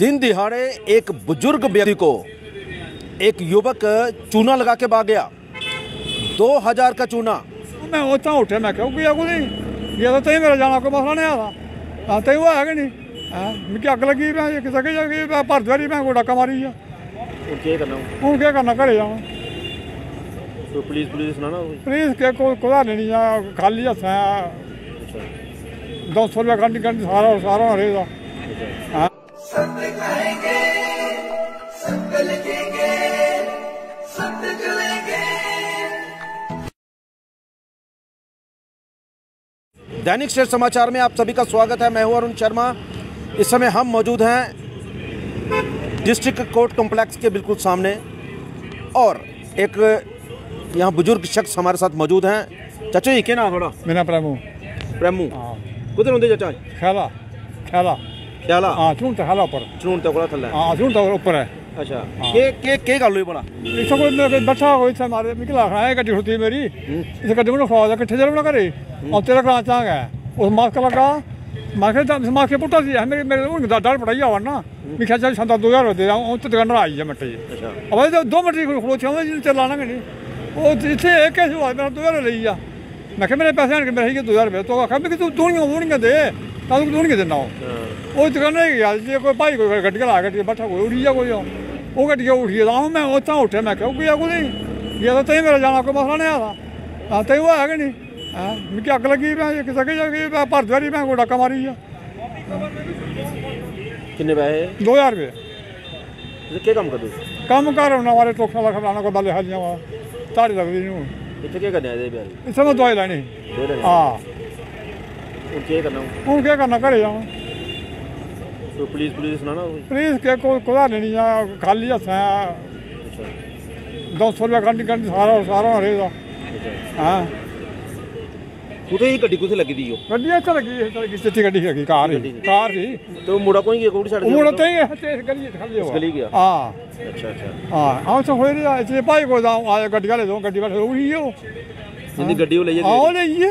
दिन दिहाड़े एक बुज़ुर्ग व्यक्ति को एक युवक चूना लगा के भाग गया। दो हज़ार का चूना। तो मैं उतना उठे मैं क्यों गया कुछ गया तो मेरा जाना कोई मसला नहीं आता। आता ही हुआ है कि नहीं? हाँ, मिगी अग लगी मैं किसी के जागी मैं भर दवारी मैं कोई डाका मारी गया हूँ? केह् करना घरे जाना तो पुलिस पुलिस नहीं खाली हस्सा अच्छा। दो सौ रपेआ गंढ सारा सारा रेह् दैनिक शेर समाचार में आप सभी का स्वागत है। मैं हूँ अरुण शर्मा। इस समय हम मौजूद हैं डिस्ट्रिक्ट कोर्ट कॉम्प्लेक्स के बिल्कुल सामने। और एक यहाँ बुज़ुर्ग शख्स हमारे साथ मौजूद हैं। चाचा जी क्या नाम थोड़ा मेरा प्रेमू। प्रेमू। हाँ। कुछ चाचा। खेला। खेला। ख्याला ਹਾਂ ਝੂਣ ਤਾਂ ਖੈਲਾ ਉੱਪਰ चुनून तक थल्ले ਹਾਂ ਝੂਣ ਤਾਂ ਉੱਪਰ ਹੈ अच्छा के के के गल हुई बड़ा ਇੱਥੇ ਕੋਈ ਮੇਰੇ ਕੋਲ ਬੈਠਾ ਹੋਈ ਇੱਥੇ ਮਾਰੇ ਨਿਕਲਾ ਖੜਾ ਹੈ ਗੱਡੀ ਖੁੱਤੀ ਮੇਰੀ ਇੱਥੇ ਗੱਡੀ ਨੂੰ ਖਵਾ ਦਾ ਕਿੱਥੇ ਚੱਲਣਾ ਘਰੇ ਔਰ ਤੇਰਾ ਕਰਾਂ ਚਾਂਗਾ ਉਸ ਮਾਸਕ ਲਗਾ ਮੈਂ ਕਿਹਾ ਤਾਂ ਮਾਸਕ ਪੁੱਟਾ ਸੀ ਮੇਰੇ ਮੇਰੇ ਉਹ ਦਾ ਡਰ ਪੜਾਈ ਆਵਣ ਨਾ ਮੈਂ ਕਿਹਾ ਚੱਲ ਸੰਦਾ 2000 ਦੇ ਦਾਂ ਉਹ ਤੇ ਦੁਕਾਨ ਆਈ ਜਾ ਮੱਟੇ अच्छा ਅਬੇ ਤਾਂ ਦੋ ਮਿੰਟ ਹੀ ਖਲੋ ਚਾਹੁੰਦਾ ਜੀ ਚੱਲਾਣਾ ਕਿ ਨਹੀਂ ਉਹ ਇੱਥੇ ਇੱਕ ਕਿਸ ਹੋਇਆ ਮੇਰਾ 2000 ਲਈ ਆ ਮੈਂ ਕਿਹਾ ਮੇਰੇ ਪੈਸੇ ਆਣ ਕੇ ਮੇਰੇ ਹੀ 2000 ਰੁਪਏ ਤੋਂ ਆਖਿਆ ਮੈਂ ਕਿ ਤੂੰ ਦੋਣੀਆਂ ਹੋਣੀਆਂ ਦੇ ਤੁਹਾਨੂੰ ਕਿਉਂ ਨਹੀਂ ਦਿੰਦਾ ਉਹ? ਉਹ ਦੁਕਾਨਾਂ ਹੀ ਗਿਆ ਜੇ ਕੋਈ ਭਾਈ ਕੋਈ ਗੱਡੀਆਂ ਲਾ ਕੇ ਬੈਠਾ ਕੋਈ ਉੜੀ ਜਾ ਕੋਈ ਉਹ ਗੱਡੀਆਂ ਉਠੀ ਦਾ ਮੈਂ ਉੱਥਾਂ ਉੱਠਿਆ ਮੈਂ ਕਿਹਾ ਕੋਈ ਆ ਜੇ ਤਾਂ ਮੇਰਾ ਜਾਣਾ ਕੋਈ ਮਸਲਾ ਨਹੀਂ ਆਦਾ ਆ ਤੈਨੂੰ ਆ ਕਿ ਨਹੀਂ? ਹਾਂ ਮੈਨੂੰ ਅੱਗ ਲੱਗੀ ਮੈਂ ਕਿਸੇ ਕੇ ਜਾ ਕੇ ਭਰ ਦਵਾਰੀ ਮੈਂ ਗੋਡਾ ਮਾਰੀ ਆ। ਕਿੰਨੇ ਪੈਸੇ? 2000 ਰੁਪਏ। ਕੀ ਕੰਮ ਕਰਦੇ? ਕੰਮ ਕਰ ਉਹਨਾਂ ਵਾਲੇ ਟੋਖਾ ਲਾ ਖਵਾਣਾ ਕੋ ਬੱਲੇ ਹਾਲੀਆਂ ਵਾ। ਤਾੜੀ ਲੱਗਦੀ ਨੂੰ ਇੱਥੇ ਕੀ ਕਰਦੇ ਆ ਇਹਦੇ ਬਿਆਨ ਇੱਥੇ ਮੈਂ ਦਵਾਈ ਲੈਣੀ। ਹਾਂ। ਹੁਣ ਕੀ ਕਰਨਾ ਹੁਣ? ਹੁਣ ਕੀ ਕਰਨਾ ਘਰੇ ਜਾਵਾਂ ਕੋਈ ਪੁਲਿਸ ਪੁਲਿਸ ਨਾ ਨਾ ਹੋਈ ਪੁਲਿਸ ਕੇ ਕੋਈ ਕੋਦਾ ਨਹੀਂ ਆ ਖਾਲੀ ਹੱਸਾਂ 200 ਰੁਪਏ ਕੰਡੀ ਕੰਡੀ ਸਾਰਾ ਸਾਰਾ ਹਰੇ ਦਾ ਹਾਂ ਕੁਤੇ ਹੀ ਗੱਡੀ ਕੁਥੇ ਲੱਗੀ ਦੀ ਉਹ ਗੱਡੀ ਇੱਥੇ ਲੱਗੀ ਇੱਥੇ ਲੱਗੀ ਚਿੱਟੀ ਗੱਡੀ ਹੈਗੀ ਕਾਰ ਹੀ ਕਾਰ ਹੀ ਤੇ ਉਹ ਮੁੰਡਾ ਕੋਈ ਗਿਆ ਕੋੜੀ ਛੱਡ ਹੁਣ ਉੱਥੇ ਹੀ ਚੇਸ ਗਲੀ ਚ ਖੜ੍ਹ ਇਸ ਗਲੀ ਗਿਆ? ਹਾਂ ਅੱਛਾ ਅੱਛਾ ਹਾਂ ਆਉਂ ਸੋ ਹੋਏ ਰਿਹਾ ਇੱਥੇ ਭਾਈ ਕੋ ਜਾਉਂ ਆਏ ਗੱਡੀ ਵਾਲੇ ਦੋ ਗੱਡੀ ਵਾਲੇ ਉਹੀ ਹੋ ਜਿੰਦੀ ਗੱਡੀ ਉਹ ਲੈ ਜਾਂਦੇ ਆਉ ਲਈਏ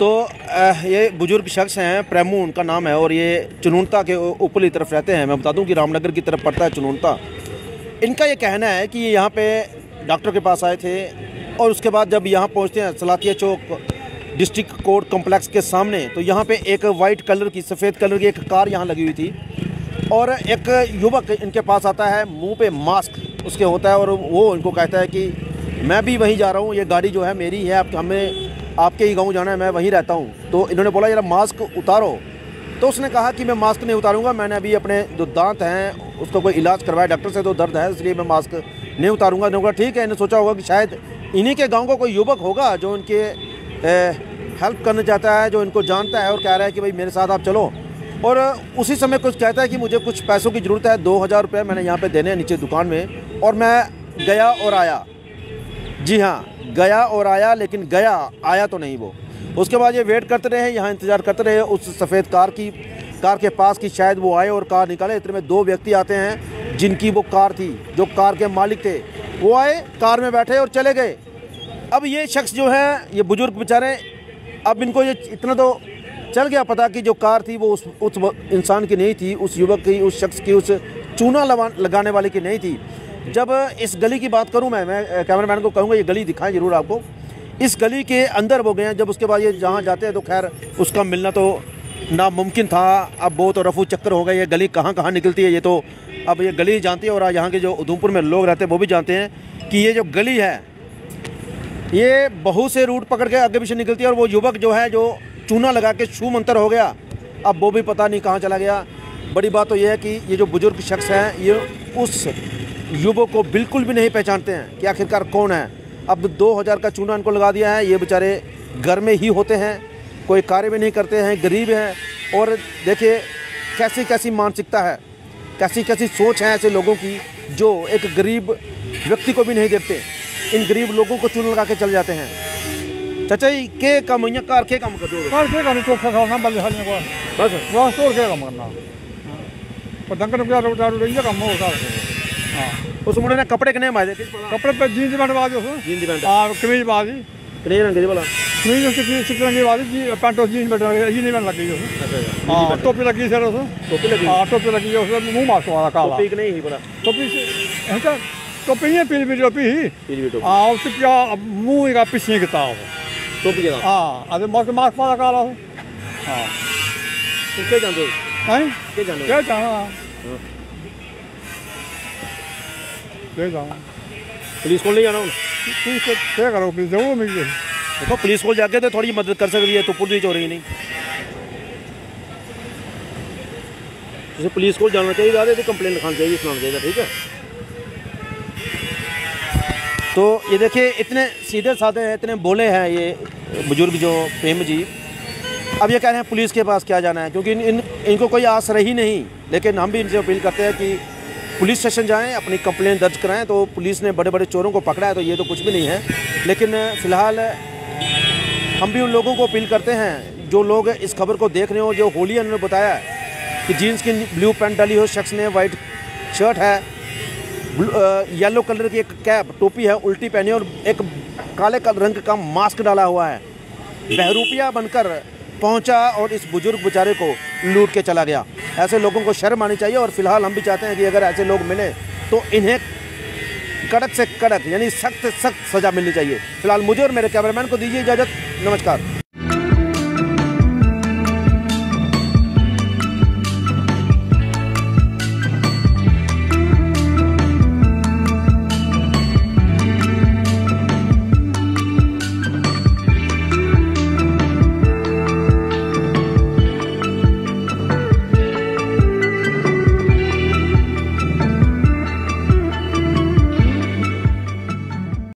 तो ये बुज़ुर्ग शख्स हैं, प्रेमू उनका नाम है और ये चुनूनता के ऊपरली तरफ़ रहते हैं। मैं बता दूँ कि रामनगर की तरफ़ पड़ता है चुनूनता। इनका ये कहना है कि ये यहाँ पे डॉक्टर के पास आए थे और उसके बाद जब यहाँ पहुँचते हैं, Salathia Chowk district court complex के सामने तो यहाँ पे एक वाइट कलर की, सफ़ेद कलर की एक कार यहाँ लगी हुई थी और एक युवक इनके पास आता है, मुँह पे मास्क उसके होता है और वो इनको कहता है कि मैं भी वहीं जा रहा हूँ, ये गाड़ी जो है मेरी है, आप हमें आपके ही गाँव जाना है, मैं वहीं रहता हूँ। तो इन्होंने बोला जरा मास्क उतारो। तो उसने कहा कि मैं मास्क नहीं उतारूँगा, मैंने अभी अपने जो दांत हैं, उसका कोई इलाज करवाया डॉक्टर से तो दर्द है, इसलिए मैं मास्क नहीं उतारूँगा। इन्होंने कहा ठीक है। इन्हें सोचा होगा कि शायद इन्हीं के गाँव का को कोई युवक होगा, जो इनके हेल्प करना चाहता है, जो इनको जानता है और कह रहा है कि भाई, मेरे साथ आप चलो। और उसी समय कुछ कहता है कि मुझे कुछ पैसों की ज़रूरत है, दो हज़ार रुपये मैंने यहाँ पर देने नीचे दुकान में, और मैं गया और आया। जी हाँ। गया और आया, लेकिन गया, आया तो नहीं वो। उसके बाद ये वेट करते रहे, यहाँ इंतज़ार करते रहे, उस सफ़ेद कार की, कार के पास की शायद वो आए और कार निकाले। इतने में दो व्यक्ति आते हैं, जिनकी वो कार थी, जो कार के मालिक थे। वो आए, कार में बैठे और चले गए। अब ये शख्स जो है, ये बुज़ुर्ग बेचारे, अब इनको ये इतना तो चल गया पता कि जो कार थी वो उस उस इंसान की नहीं थी, उस युवक की, उस शख्स की, उस चूना लगा लगाने वाले की नहीं थी। जब इस गली की बात करूँ मैं मैं कैमरामैन को कहूँगा, ये गली दिखाएँ ज़रूर आपको। इस गली के अंदर वो गए हैं, जब उसके बाद ये जहाँ जाते हैं तो खैर, उसका मिलना तो नामुमकिन था। अब वो तो रफू चक्कर हो गए, ये गली कहाँ कहाँ निकलती है, ये तो अब ये गली जानती है, और यहाँ के जो उधमपुर में लोग रहते हैं, वो भी जानते हैं कि ये जो गली है, ये बहुत से रूट पकड़ के आगे पीछे निकलती है, और वो युवक जो है, जो चूना लगा के छू मंतर हो गया, अब वो भी पता नहीं कहाँ चला गया। बड़ी बात तो ये है कि ये जो बुज़ुर्ग शख्स हैं, ये उस युवक को बिल्कुल भी नहीं पहचानते हैं कि आखिरकार कौन है। अब दो हज़ार का चूना इनको लगा दिया है ये बेचारे घर में ही होते हैं कोई कार्य भी नहीं करते हैं गरीब हैं। और देखिए कैसी कैसी मानसिकता है कैसी कैसी सोच है ऐसे लोगों की जो एक गरीब व्यक्ति को भी नहीं देखते। इन गरीब लोगों को चूना लगा के चल जाते हैं। चाचा जी के काम इयाँ घर के काम कर दो कर के चोखा खाना बंदे खाने को बस। काम करना? पर डंगर क्या रोटा रोटा काम होता हाँ। उस मुंडे ने कपड़े किने मारे कपड़े पे जीन्स पैंट पा दी जीन दी पैंट। हाँ कमीज पा दी। किने रंग दी भला? कमीज उसकी चिट्टे रंग की पा दी पैंट और जीन्स पैंट ये नहीं लगी उस। अच्छा हाँ टोपी लगी सर उस। टोपी लगी। हाँ टोपी लगी उस। मुँह मास्क वाला काला। टोपी नहीं ही भला? टोपी से ऐसा टोपी नहीं पीली पीली टोपी ही? पीली टोपी। हाँ उससे क्या मुँह का पीछे किताब टोपी के हाँ अरे मास्क मास्क वाला काला हो। हाँ किसके जानते हो? हैं? के जानते हो? क्या चाहना पुलिस को नहीं जाना? क्या करो प्लीज़ ज़रूर मिल देखो पुलिस को जाके तो थोड़ी मदद कर सकती है तो पुलिस हो रही नहीं। जैसे पुलिस को जाना चाहिए तो कंप्लेन लिखानी चाहिए सुनाना चाहिए ठीक है? तो ये देखिए इतने सीधे साधे हैं इतने बोले हैं ये बुज़ुर्ग जो प्रेम जी। अब ये कह रहे हैं पुलिस के पास क्या जाना है? क्योंकि इन, इन इनको कोई आस रही नहीं लेकिन हम भी इनसे अपील करते हैं कि पुलिस स्टेशन जाएँ, अपनी कंप्लेन दर्ज कराएँ तो पुलिस ने बड़े बड़े चोरों को पकड़ा है तो ये तो कुछ भी नहीं है। लेकिन, फ़िलहाल, हम भी उन लोगों को अपील करते हैं, जो लोग इस खबर को देख रहे हो, जो होली उन्होंने बताया कि जीन्स की ब्लू पैंट डाली हो, शख्स ने वाइट शर्ट है येलो कलर की एक कैप, टोपी है, उल्टी पहनी और एक काले कल- रंग का मास्क डाला हुआ है। बहरूपिया बनकर पहुँचा और इस बुज़ुर्ग बेचारे को लूट के चला गया। ऐसे लोगों को शर्म आनी चाहिए और फ़िलहाल हम भी चाहते हैं कि अगर ऐसे लोग मिले तो इन्हें कड़क से कड़क, यानी सख्त से सख्त सज़ा मिलनी चाहिए। फ़िलहाल मुझे और मेरे कैमरामैन को दीजिए इजाज़त। नमस्कार।